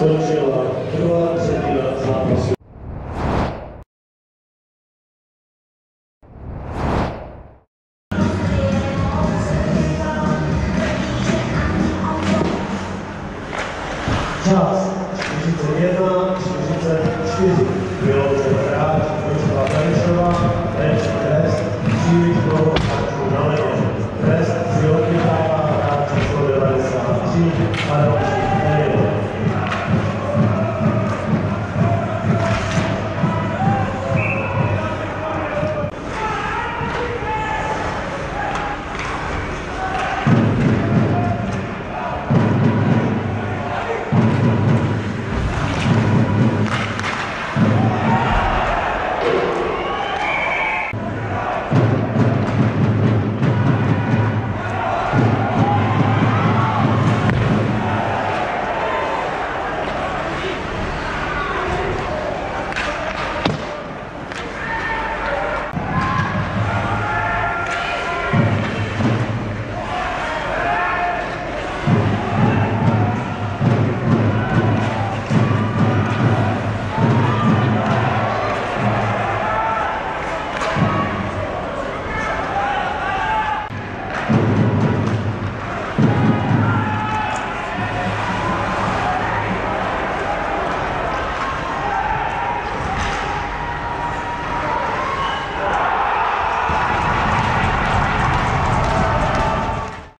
skončila druhá třetina zápasu. Čas 41, 44. Bylo to hráč Miroslava Benešová, Beneš Test, příliš dlouho